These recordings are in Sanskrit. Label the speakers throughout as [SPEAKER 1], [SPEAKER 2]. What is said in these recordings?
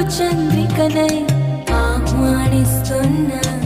[SPEAKER 1] चन्दे सु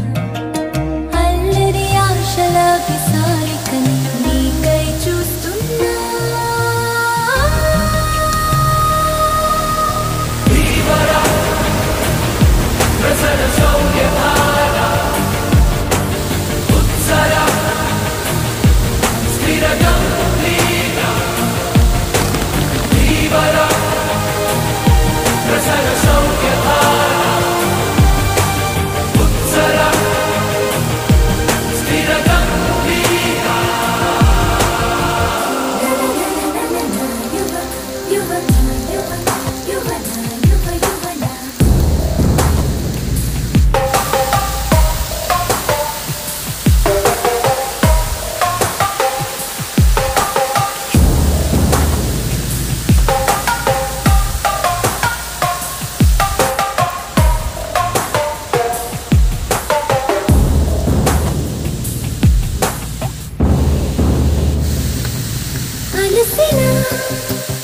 [SPEAKER 1] Lucina.